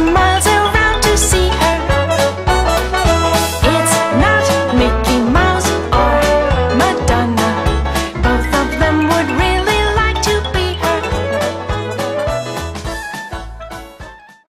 my